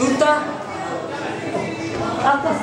kita atas